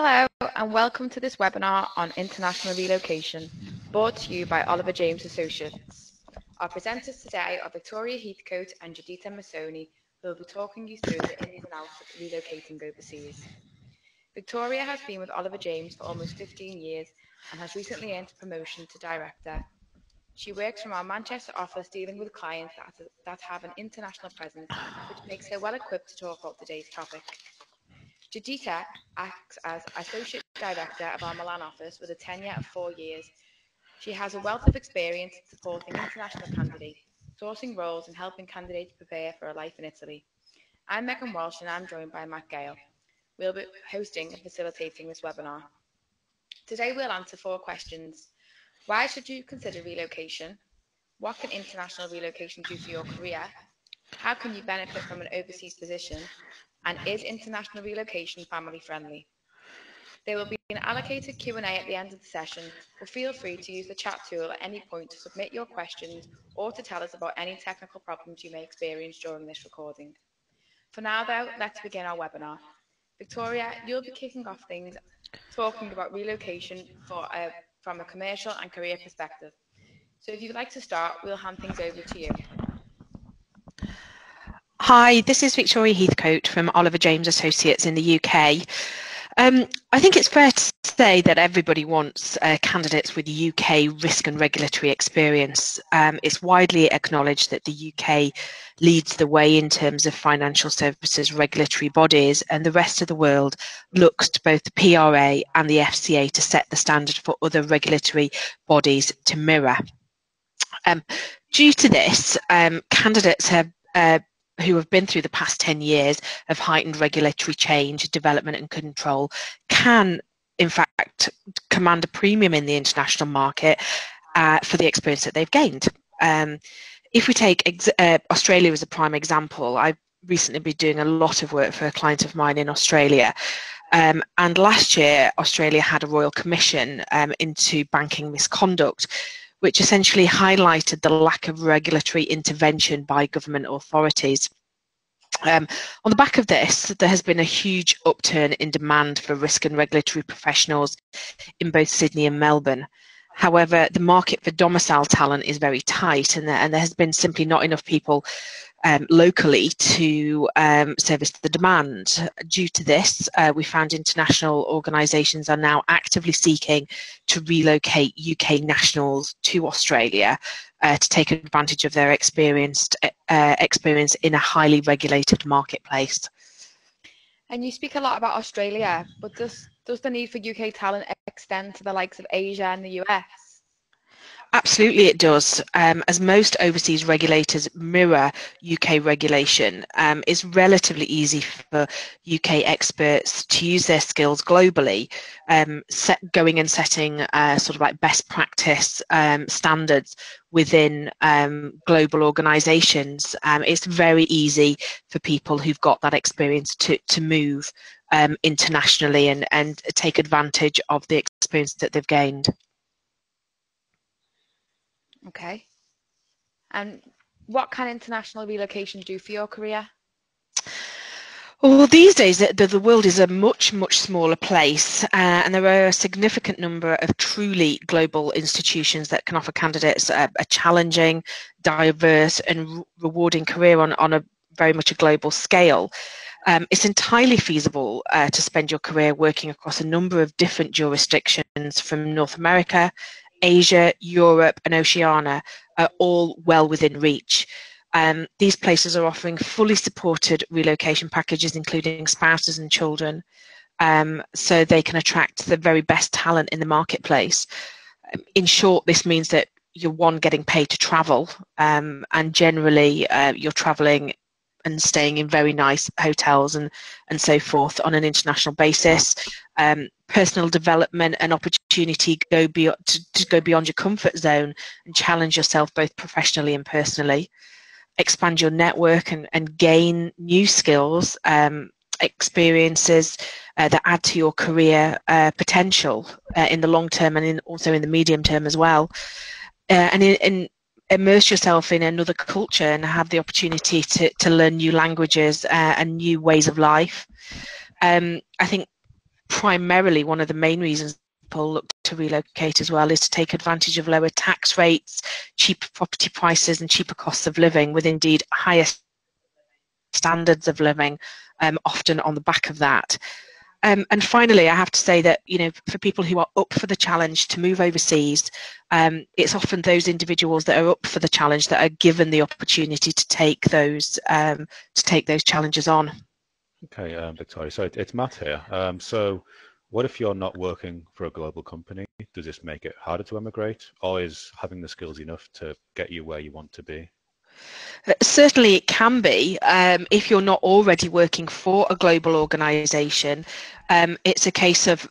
Hello and welcome to this webinar on international relocation, brought to you by Oliver James Associates. Our presenters today are Victoria Heathcote and Giuditta Massone, who will be talking you through the ins and outs of relocating overseas. Victoria has been with Oliver James for almost 15 years and has recently earned a promotion to director. She works from our Manchester office dealing with clients that, that have an international presence, which makes her well equipped to talk about today's topic. Giuditta acts as Associate Director of our Milan office with a tenure of four years. She has a wealth of experience supporting international candidates, sourcing roles and helping candidates prepare for a life in Italy. I'm Megan Walsh and I'm joined by Matt Gale. We'll be hosting and facilitating this webinar. Today we'll answer four questions. Why should you consider relocation? What can international relocation do for your career? How can you benefit from an overseas position? And is international relocation family friendly? There will be an allocated Q&A at the end of the session, but feel free to use the chat tool at any point to submit your questions or to tell us about any technical problems you may experience during this recording. For now though, let's begin our webinar. Victoria, you'll be kicking off things talking about relocation for a, from a commercial and career perspective. So if you'd like to start, we'll hand things over to you. Hi, this is Victoria Heathcote from Oliver James Associates in the UK. Um, I think it's fair to say that everybody wants uh, candidates with UK risk and regulatory experience. Um, it's widely acknowledged that the UK leads the way in terms of financial services regulatory bodies, and the rest of the world looks to both the PRA and the FCA to set the standard for other regulatory bodies to mirror. Um, due to this, um, candidates have uh, who have been through the past 10 years of heightened regulatory change, development and control can in fact command a premium in the international market uh, for the experience that they've gained. Um, if we take ex- uh, Australia as a prime example, I've recently been doing a lot of work for a client of mine in Australia. Um, and last year, Australia had a royal commission um, into banking misconduct, which essentially highlighted the lack of regulatory intervention by government authorities. Um, on the back of this, there has been a huge upturn in demand for risk and regulatory professionals in both Sydney and Melbourne. However, the market for domicile talent is very tight, and there, and there has been simply not enough people um, locally to um, service the demand. Due to this, uh, we found international organisations are now actively seeking to relocate UK nationals to Australia uh, to take advantage of their experienced uh, experience in a highly regulated marketplace. And you speak a lot about Australia, but does does the need for UK talent extend to the likes of Asia and the US? Absolutely, it does. Um, as most overseas regulators mirror UK regulation, um, it's relatively easy for UK experts to use their skills globally, um, set, going and setting uh, sort of like best practice um, standards within um, global organisations. Um, it's very easy for people who've got that experience to to move internationally and and take advantage of the experience that they've gained. Okay. And what can international relocation do for your career? Well, these days the, the world is a much, much smaller place, uh, and there are a significant number of truly global institutions that can offer candidates a, a challenging, diverse, and re- rewarding career on, on a very much a global scale. Um, it's entirely feasible uh, to spend your career working across a number of different jurisdictions from North America, Asia, Europe, and Oceania are all well within reach. Um, these places are offering fully supported relocation packages, including spouses and children, um, so they can attract the very best talent in the marketplace. Um, in short, this means that you're one getting paid to travel, um, and generally uh, you're traveling and staying in very nice hotels and and so forth on an international basis. Um, personal development and opportunity go to, to go beyond your comfort zone and challenge yourself both professionally and personally. Expand your network and, and gain new skills, um, experiences uh, that add to your career uh, potential uh, in the long term and in, also in the medium term as well. Uh, and in, in immerse yourself in another culture and have the opportunity to, to learn new languages uh, and new ways of life. Um, I think primarily one of the main reasons people look to relocate as well is to take advantage of lower tax rates, cheaper property prices, and cheaper costs of living, with indeed higher standards of living, um, often on the back of that. Um, and finally, I have to say that you know, for people who are up for the challenge to move overseas, um, it's often those individuals that are up for the challenge that are given the opportunity to take those um, to take those challenges on. Okay, um, Victoria. So it's Matt here. Um, so, what if you're not working for a global company? Does this make it harder to emigrate, or is having the skills enough to get you where you want to be? Uh, certainly, it can be um, if you're not already working for a global organisation. Um, it's a case of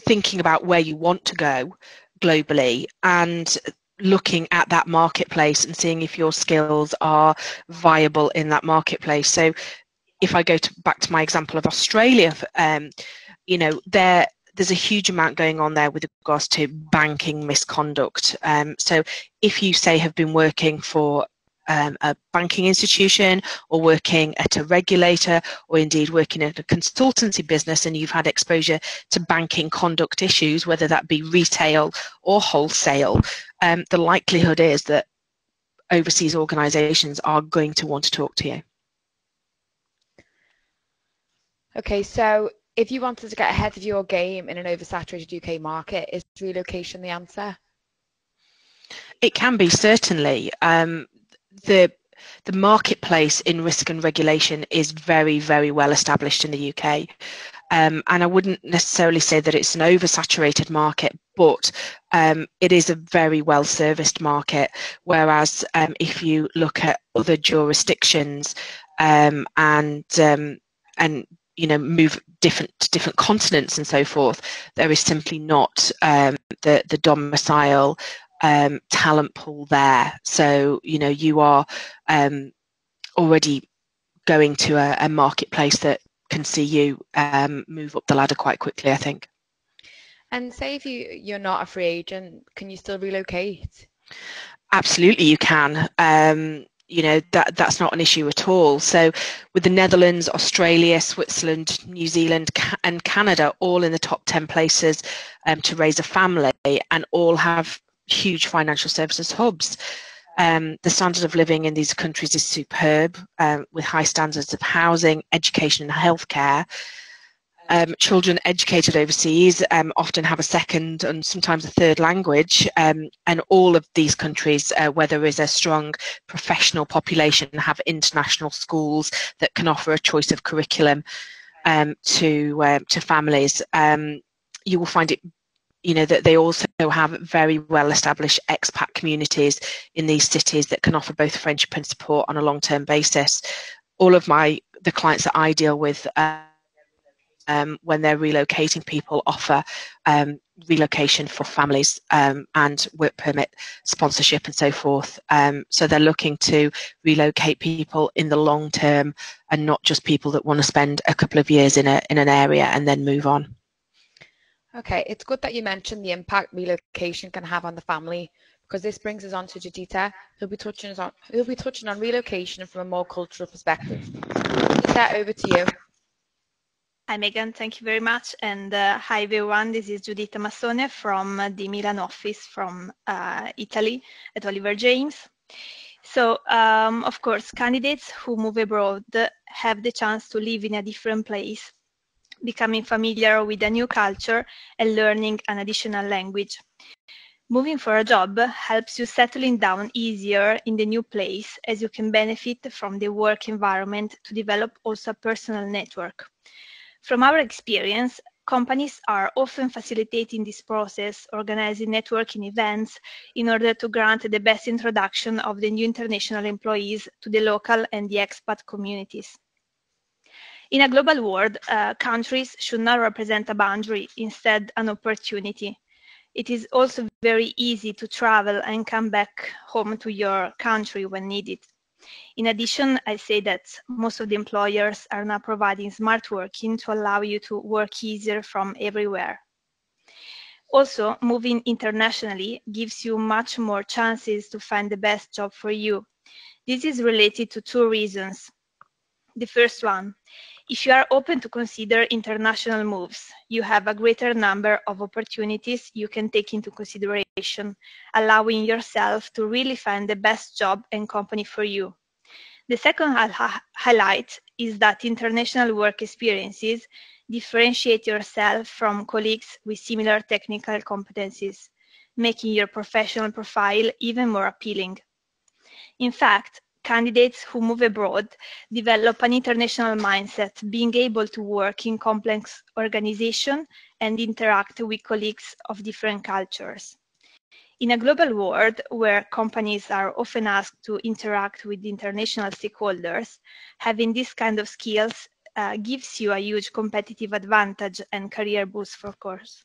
thinking about where you want to go globally and looking at that marketplace and seeing if your skills are viable in that marketplace. So, if I go to, back to my example of Australia, um, you know, there there's a huge amount going on there with regards to banking misconduct. Um, so, if you say have been working for um, a banking institution or working at a regulator or indeed working at a consultancy business and you've had exposure to banking conduct issues, whether that be retail or wholesale, um, the likelihood is that overseas organisations are going to want to talk to you. Okay, so if you wanted to get ahead of your game in an oversaturated UK market, is relocation the answer? It can be certainly. Um, the the marketplace in risk and regulation is very, very well established in the UK. Um, and I wouldn't necessarily say that it's an oversaturated market, but um, it is a very well serviced market. Whereas um, if you look at other jurisdictions um, and um, and you know move different to different continents and so forth, there is simply not um, the the domicile um, talent pool there. So, you know, you are um, already going to a, a, marketplace that can see you um, move up the ladder quite quickly, I think. And say if you, you're not a free agent, can you still relocate? Absolutely, you can. You know that that's not an issue at all so with the netherlands australia switzerland new zealand and canada all in the top 10 places um, to raise a family and all have huge financial services hubs. Um, the standard of living in these countries is superb, um, with high standards of housing, education, and healthcare. Um, children educated overseas um, often have a second and sometimes a third language, um, and all of these countries, uh, where there is a strong professional population, have international schools that can offer a choice of curriculum um, to uh, to families. you will find it you know that they also have very well established expat communities in these cities that can offer both friendship and support on a long term basis all of my the clients that i deal with uh, um, when they're relocating people offer um, relocation for families um, and work permit sponsorship and so forth um, so they're looking to relocate people in the long term and not just people that want to spend a couple of years in a in an area and then move on Okay, it's good that you mentioned the impact relocation can have on the family because this brings us on to Giuditta, who'll be touching on who'll be touching on relocation from a more cultural perspective. Giuditta, over to you. Hi Megan, thank you very much. And uh, hi everyone, this is Giuditta Massone from the Milan office from uh, Italy at Oliver James. So, um, of course, candidates who move abroad have the chance to live in a different place becoming familiar with a new culture, and learning an additional language. Moving for a job helps you settling down easier in the new place as you can benefit from the work environment to develop also a personal network. From our experience, companies are often facilitating this process, organizing networking events in order to grant the best introduction of the new international employees to the local and the expat communities. In a global world, uh, countries should not represent a boundary, instead an opportunity. It is also very easy to travel and come back home to your country when needed. In addition, I say that most of the employers are now providing smart working to allow you to work easier from everywhere. Also, moving internationally gives you much more chances to find the best job for you. This is related to two reasons. The first one, If you are open to consider international moves, you have a greater number of opportunities you can take into consideration, allowing yourself to really find the best job and company for you. The second highlight is that international work experiences differentiate yourself from colleagues with similar technical competencies, making your professional profile even more appealing. In fact, candidates who move abroad develop an international mindset, being able to work in complex organizations and interact with colleagues of different cultures. In a global world where companies are often asked to interact with international stakeholders, having this kind of skills uh, gives you a huge competitive advantage and career boost, for course.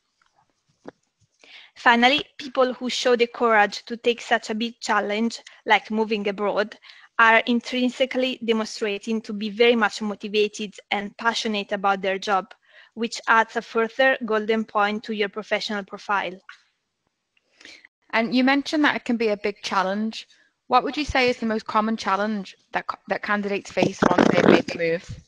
Finally, people who show the courage to take such a big challenge, like moving abroad, are intrinsically demonstrating to be very much motivated and passionate about their job, which adds a further golden point to your professional profile. And you mentioned that it can be a big challenge. What would you say is the most common challenge that, that candidates face once they've made the move?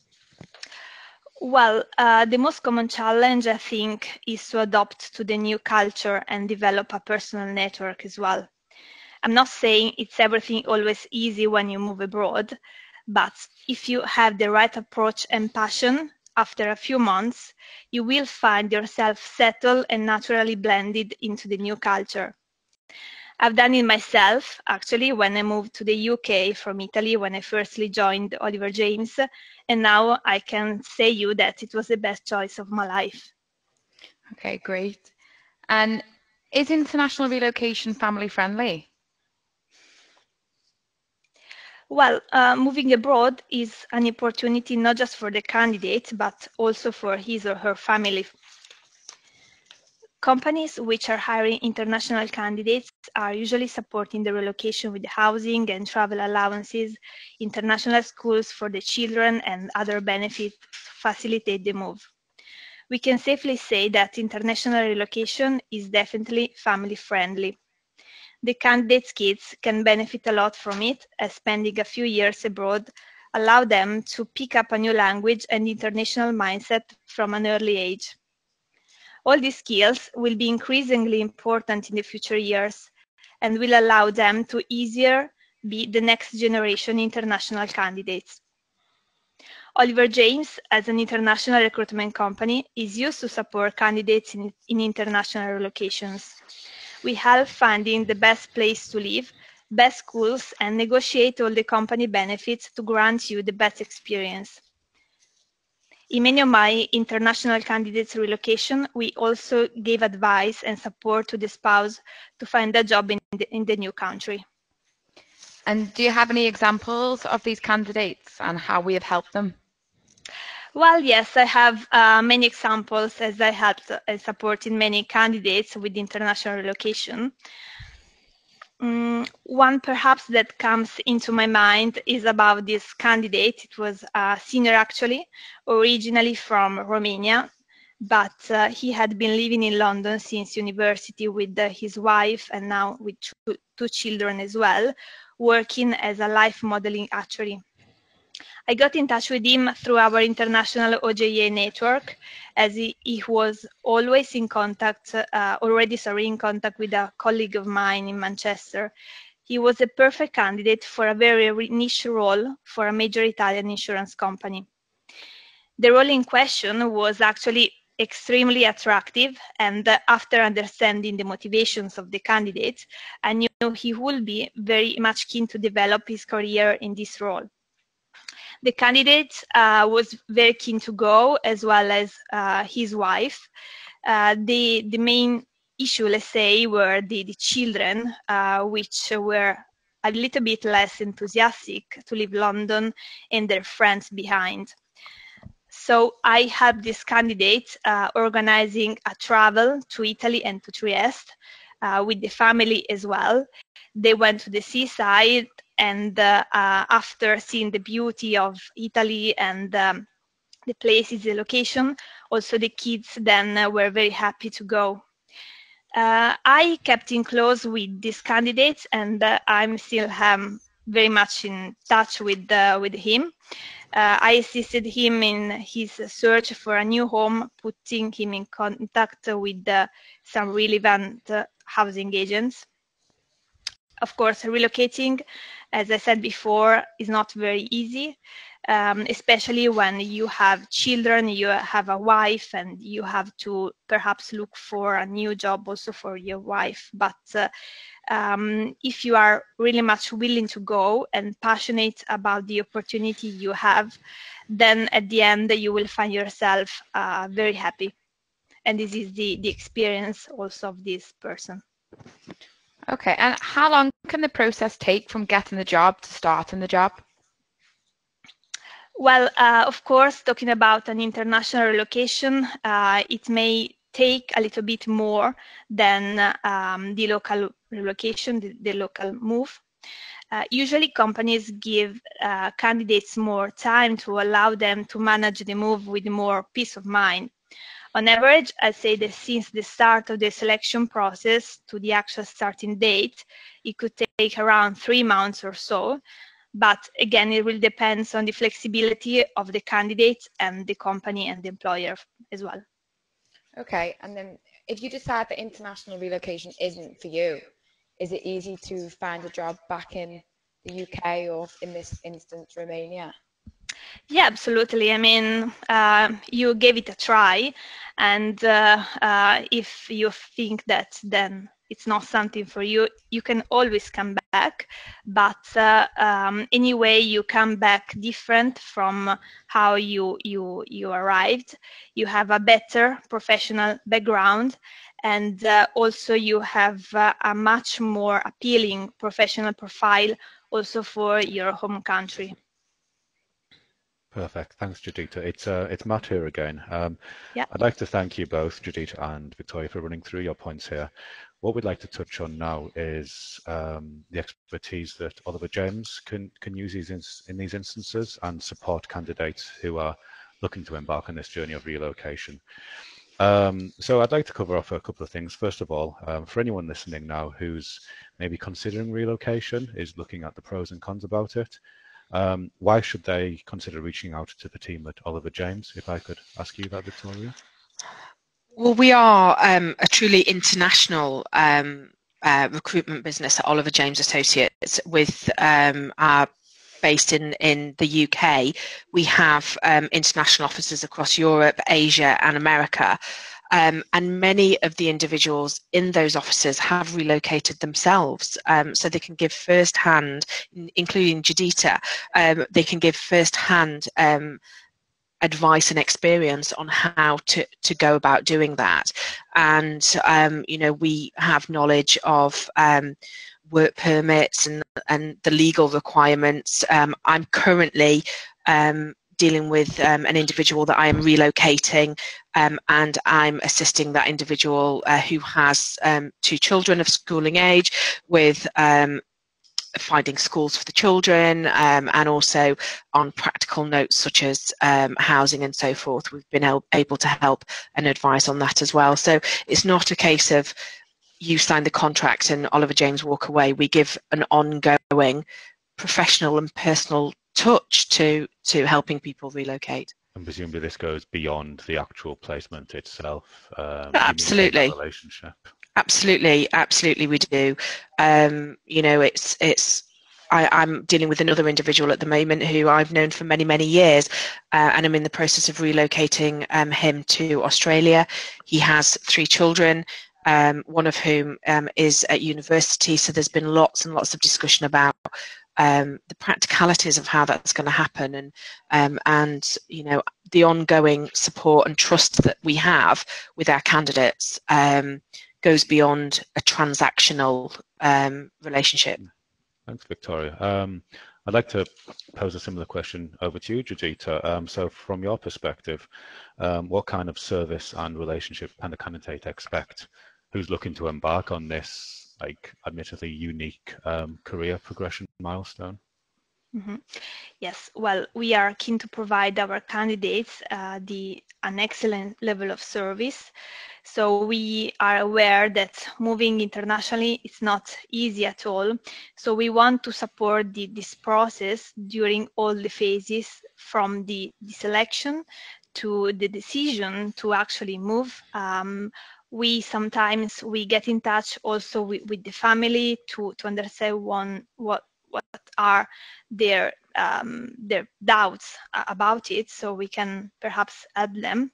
Well, uh, the most common challenge, I think, is to adapt to the new culture and develop a personal network as well. I'm not saying it's everything always easy when you move abroad, but if you have the right approach and passion, after a few months, you will find yourself settled and naturally blended into the new culture. I've done it myself, actually, when I moved to the UK from Italy when I firstly joined Oliver James, and now I can say you that it was the best choice of my life. Okay, great. And is international relocation family friendly? Well, uh, moving abroad is an opportunity not just for the candidate, but also for his or her family. Companies which are hiring international candidates are usually supporting the relocation with housing and travel allowances, international schools for the children, and other benefits to facilitate the move. We can safely say that international relocation is definitely family friendly the candidates' kids can benefit a lot from it, as spending a few years abroad allow them to pick up a new language and international mindset from an early age. All these skills will be increasingly important in the future years and will allow them to easier be the next generation international candidates. Oliver James, as an international recruitment company, is used to support candidates in, in international relocations we help finding the best place to live, best schools, and negotiate all the company benefits to grant you the best experience. In many of my international candidates relocation, we also gave advice and support to the spouse to find a job in the, in the new country. And do you have any examples of these candidates and how we have helped them? Well, yes, I have uh, many examples as I helped uh, supporting many candidates with international relocation. Um, one perhaps that comes into my mind is about this candidate. It was a senior actually, originally from Romania, but uh, he had been living in London since university with uh, his wife and now with two, two children as well, working as a life modeling actuary. I got in touch with him through our international OJA network, as he, he was always in contact, uh, already sorry, in contact with a colleague of mine in Manchester. He was a perfect candidate for a very niche role for a major Italian insurance company. The role in question was actually extremely attractive and after understanding the motivations of the candidate, I knew he would be very much keen to develop his career in this role the candidate uh, was very keen to go, as well as uh, his wife. Uh, the the main issue, let's say, were the, the children, uh, which were a little bit less enthusiastic to leave London and their friends behind. So I helped this candidate uh, organizing a travel to Italy and to Trieste with the family as well. They went to the seaside and uh, uh, after seeing the beauty of Italy and um, the places, the location, also the kids then uh, were very happy to go. Uh, I kept in close with these candidates and uh, I'm still um, very much in touch with, uh, with him. I assisted him in his search for a new home, putting him in contact with some relevant housing agents. Of course, relocating, as I said before, is not very easy um, especially when you have children, you have a wife, and you have to perhaps look for a new job also for your wife. But uh, um, if you are really much willing to go and passionate about the opportunity you have, then at the end you will find yourself uh, very happy. And this is the, the experience also of this person. Okay, and how long can the process take from getting the job to starting the job? Well, uh, of course, talking about an international relocation, uh, it may take a little bit more than um, the local relocation, the, the local move. Uh, usually companies give uh, candidates more time to allow them to manage the move with more peace of mind. On average, I'd say that since the start of the selection process to the actual starting date, it could take around three months or so, but again, it will depend on the flexibility of the candidate and the company and the employer as well. Okay, and then if you decide that international relocation isn't for you, is it easy to find a job back in the UK or in this instance, Romania? Yeah, absolutely. I mean, uh, you gave it a try, and uh, uh, if you think that then it's not something for you, you can always come back. But uh, um, anyway, you come back different from how you you you arrived. You have a better professional background, and uh, also you have uh, a much more appealing professional profile also for your home country. Perfect. Thanks, Giuditta. It's uh, it's Matt here again. Um, yeah. I'd like to thank you both, Giuditta and Victoria, for running through your points here. What we'd like to touch on now is um, the expertise that Oliver James can, can use these in, in these instances and support candidates who are looking to embark on this journey of relocation. Um, so I'd like to cover off a couple of things. First of all, um, for anyone listening now who's maybe considering relocation, is looking at the pros and cons about it, um, why should they consider reaching out to the team at Oliver James? If I could ask you that, Victoria. Well, we are um, a truly international um, uh, recruitment business at Oliver James Associates with um, our based in, in the UK. We have um, international offices across Europe, Asia and America. Um, and many of the individuals in those offices have relocated themselves, um, so they can give first hand, including Giuditta, um, they can give first hand um, advice and experience on how to, to go about doing that. And, um, you know, we have knowledge of um, work permits and, and the legal requirements. I'm currently um, dealing with um, an individual that I am relocating um, and I'm assisting that individual uh, who has two children of schooling age with finding schools for the children um, and also on practical notes such as um, housing and so forth. We've been able to help and advise on that as well. So it's not a case of you sign the contract and Oliver James walk away. We give an ongoing professional and personal touch to, to helping people relocate. And presumably this goes beyond the actual placement itself. Um, Absolutely. Relationship. Absolutely, absolutely, we do. Um, you know, it's it's. I, I'm dealing with another individual at the moment who I've known for many, many years, uh, and I'm in the process of relocating um, him to Australia. He has three children, um, one of whom um, is at university. So there's been lots and lots of discussion about um, the practicalities of how that's going to happen and um, and you know the ongoing support and trust that we have with our candidates um, goes beyond a transactional um, relationship. Thanks, Victoria. Um, I'd like to pose a similar question over to you, Giuditta. Um, so, from your perspective, what kind of service and relationship can a candidate expect who's looking to embark on this, like, admittedly unique um, career progression milestone? Mm-hmm. Yes, well, we are keen to provide our candidates uh, the an excellent level of service. So we are aware that moving internationally is not easy at all. So we want to support the, this process during all the phases from the, the selection to the decision to actually move. Um, we sometimes we get in touch also with, with the family to, to understand one, what what are their um, their doubts about it so we can perhaps help them.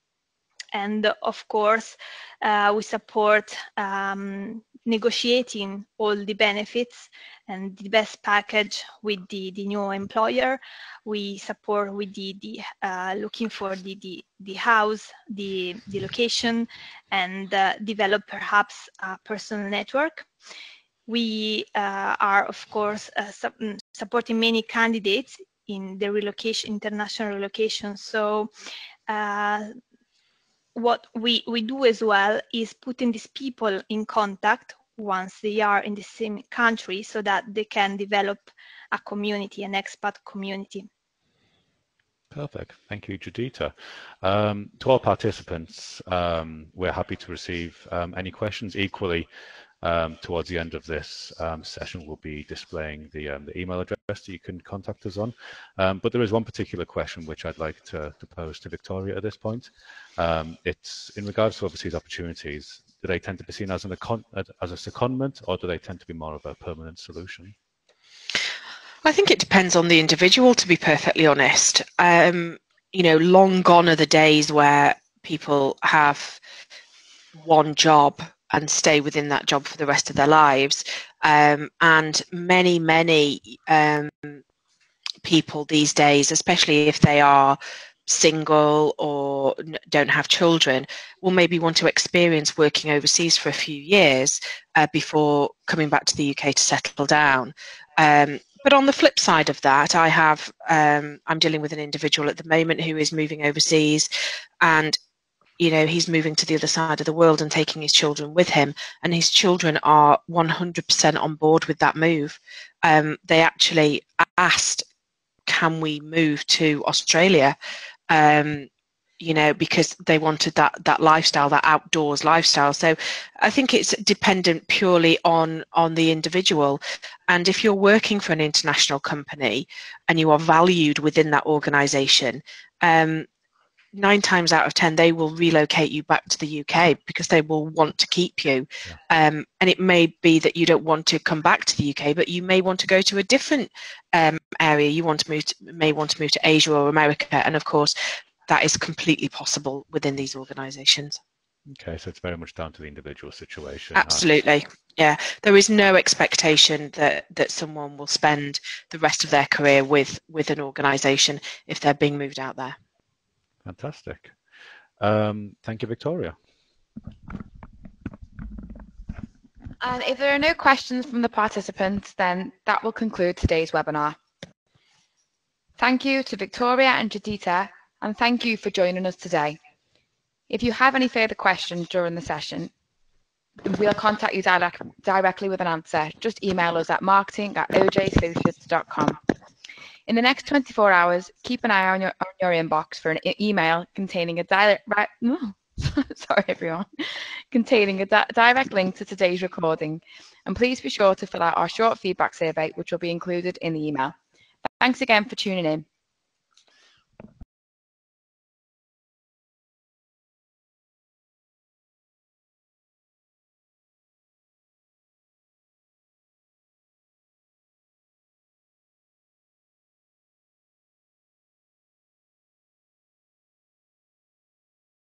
And of course uh, we support um, negotiating all the benefits and the best package with the, the new employer we support with the, the uh, looking for the, the, the house the, the location and uh, develop perhaps a personal network we uh, are, of course, uh, su mm, supporting many candidates in the relocation, international relocation. So uh, what we, we do as well is putting these people in contact once they are in the same country so that they can develop a community, an expat community. Perfect. Thank you, Giuditta. Um, to our participants, um, we're happy to receive um, any questions. Equally, um, towards the end of this um, session, we'll be displaying the, um, the, email address that you can contact us on. Um, but there is one particular question which I'd like to, to pose to Victoria at this point. Um, it's in regards to overseas opportunities. Do they tend to be seen as, an, as a secondment or do they tend to be more of a permanent solution? I think it depends on the individual, to be perfectly honest. Um, you know, long gone are the days where people have one job and stay within that job for the rest of their lives. Um, and many, many um, people these days, especially if they are single or don't have children, will maybe want to experience working overseas for a few years uh, before coming back to the UK to settle down. Um, but on the flip side of that, I have um, I'm dealing with an individual at the moment who is moving overseas, and you know he's moving to the other side of the world and taking his children with him and his children are 100% on board with that move. Um, they actually asked can we move to australia? Um, you know because they wanted that that lifestyle that outdoors lifestyle. So i think it's dependent purely on on the individual. And if you're working for an international company and you are valued within that organization um, nine times out of ten they will relocate you back to the UK because they will want to keep you. Yeah. Um, and it may be that you don't want to come back to the UK, but you may want to go to a different um, area. You want to move, to, may want to move to Asia or America, and of course, that is completely possible within these organisations. Okay, so it's very much down to the individual situation. Absolutely, yeah. There is no expectation that that someone will spend the rest of their career with with an organisation if they're being moved out there. Fantastic. Um, thank you, Victoria. And if there are no questions from the participants, then that will conclude today's webinar. Thank you to Victoria and Giuditta, and thank you for joining us today. If you have any further questions during the session, we'll contact you direct, directly with an answer. Just email us at marketing at ojassociates.com. In the next 24 hours, keep an eye on your, on your inbox for an e email containing a direct, sorry everyone, containing a di direct link to today's recording. And please be sure to fill out our short feedback survey, which will be included in the email. Thanks again for tuning in.